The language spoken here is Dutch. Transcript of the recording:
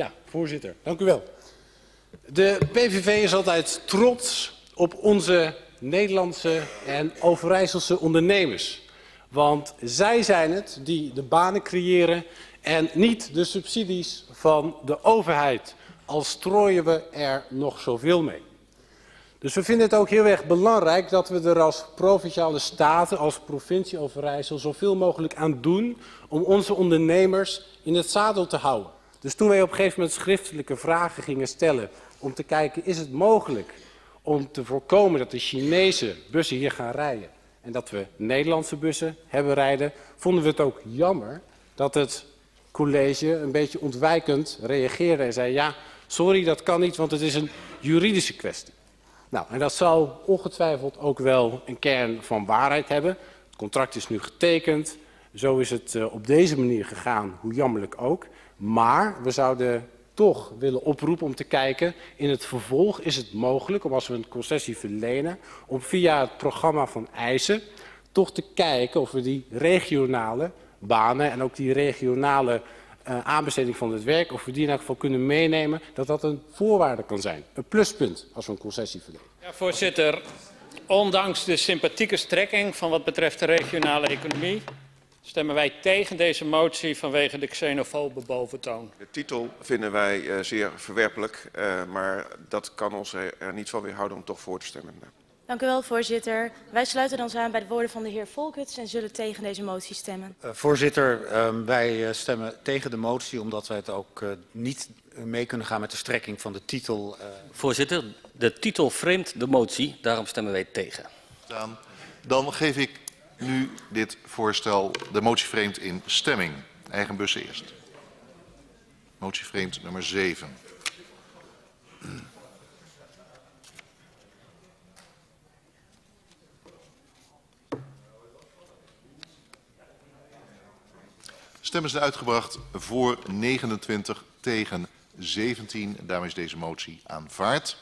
Ja, voorzitter. Dank u wel. De PVV is altijd trots op onze Nederlandse en Overijsselse ondernemers. Want zij zijn het die de banen creëren en niet de subsidies van de overheid. Al strooien we er nog zoveel mee. Dus we vinden het ook heel erg belangrijk dat we er als provinciale staten, als provincie Overijssel, zoveel mogelijk aan doen om onze ondernemers in het zadel te houden. Dus toen wij op een gegeven moment schriftelijke vragen gingen stellen om te kijken, is het mogelijk om te voorkomen dat de Chinese bussen hier gaan rijden en dat we Nederlandse bussen hebben rijden, vonden we het ook jammer dat het college een beetje ontwijkend reageerde en zei ja, sorry dat kan niet, want het is een juridische kwestie. Nou, en dat zal ongetwijfeld ook wel een kern van waarheid hebben. Het contract is nu getekend. Zo is het uh, op deze manier gegaan, hoe jammerlijk ook. Maar we zouden toch willen oproepen om te kijken... in het vervolg is het mogelijk, om als we een concessie verlenen... om via het programma van eisen toch te kijken of we die regionale banen... en ook die regionale uh, aanbesteding van het werk... of we die in elk geval kunnen meenemen... dat dat een voorwaarde kan zijn. Een pluspunt als we een concessie verlenen. Ja, voorzitter. Ondanks de sympathieke strekking van wat betreft de regionale economie stemmen wij tegen deze motie vanwege de xenofobe boventoon. De titel vinden wij uh, zeer verwerpelijk, uh, maar dat kan ons er, er niet van weerhouden om toch voor te stemmen. Dank u wel, voorzitter. Wij sluiten ons aan bij de woorden van de heer Volkets en zullen tegen deze motie stemmen. Uh, voorzitter, uh, wij stemmen tegen de motie omdat wij het ook uh, niet mee kunnen gaan met de strekking van de titel. Voorzitter, de titel vreemdt de motie, daarom stemmen wij tegen. Dan, dan geef ik nu dit voorstel, de motie vreemd in stemming. Eigen bussen eerst. Motie vreemd nummer 7. Stemmen zijn uitgebracht voor 29 tegen 17. Daarmee is deze motie aanvaard.